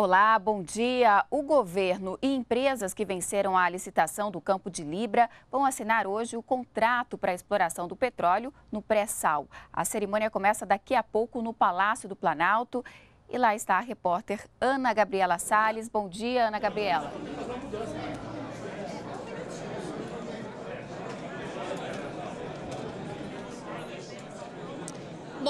Olá, bom dia. O governo e empresas que venceram a licitação do Campo de Libra vão assinar hoje o contrato para a exploração do petróleo no pré-sal. A cerimônia começa daqui a pouco no Palácio do Planalto. E lá está a repórter Ana Gabriela Salles. Bom dia, Ana Gabriela.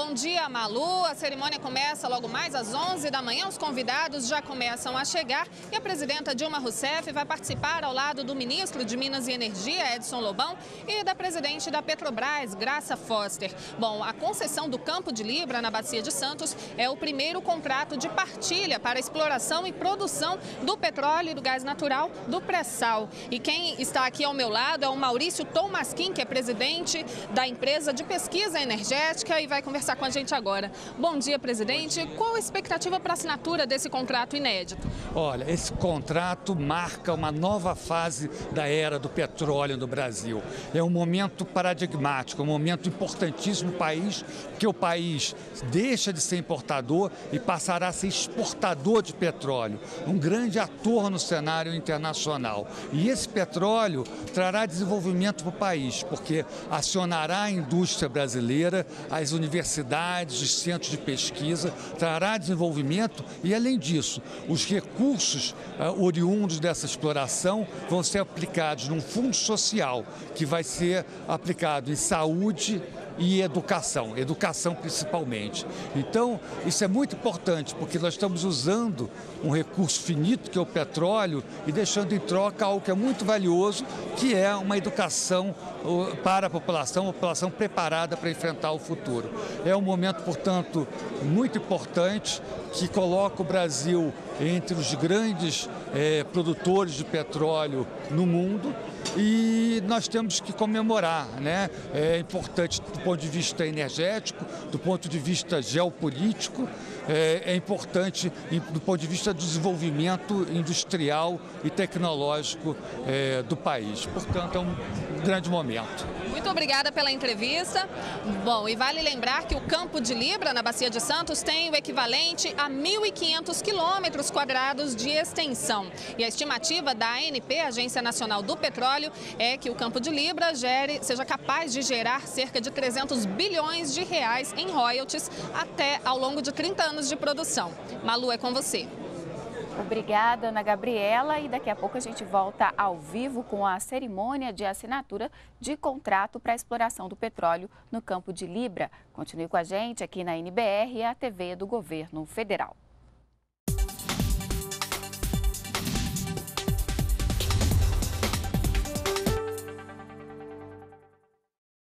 Bom dia, Malu. A cerimônia começa logo mais às 11 da manhã. Os convidados já começam a chegar e a presidenta Dilma Rousseff vai participar ao lado do ministro de Minas e Energia, Edson Lobão, e da presidente da Petrobras, Graça Foster. Bom, a concessão do Campo de Libra na Bacia de Santos é o primeiro contrato de partilha para exploração e produção do petróleo e do gás natural do pré-sal. E quem está aqui ao meu lado é o Maurício Tomasquim, que é presidente da empresa de pesquisa energética e vai conversar com a gente agora. Bom dia, presidente. Qual a expectativa para a assinatura desse contrato inédito? Olha, esse contrato marca uma nova fase da era do petróleo no Brasil. É um momento paradigmático, um momento importantíssimo no país, que o país deixa de ser importador e passará a ser exportador de petróleo, um grande ator no cenário internacional. E esse petróleo trará desenvolvimento para o país, porque acionará a indústria brasileira, as universidades universidades, os centros de pesquisa, trará desenvolvimento e, além disso, os recursos uh, oriundos dessa exploração vão ser aplicados num fundo social que vai ser aplicado em saúde, e educação, educação principalmente. Então, isso é muito importante, porque nós estamos usando um recurso finito, que é o petróleo, e deixando em troca algo que é muito valioso, que é uma educação para a população, uma população preparada para enfrentar o futuro. É um momento, portanto, muito importante que coloca o Brasil entre os grandes eh, produtores de petróleo no mundo e nós temos que comemorar, né? É importante do ponto de vista energético, do ponto de vista geopolítico, é, é importante do ponto de vista do desenvolvimento industrial e tecnológico é, do país. Portanto, é um grande momento. Muito obrigada pela entrevista. Bom, e vale lembrar que o Campo de Libra, na Bacia de Santos, tem o equivalente a 1.500 quilômetros quadrados de extensão. E a estimativa da ANP, Agência Nacional do Petróleo, é que o Campo de Libra gere, seja capaz de gerar cerca de 300 bilhões de reais em royalties até ao longo de 30 anos de produção. Malu, é com você. Obrigada, Ana Gabriela. E daqui a pouco a gente volta ao vivo com a cerimônia de assinatura de contrato para a exploração do petróleo no campo de Libra. Continue com a gente aqui na NBR, a TV do Governo Federal.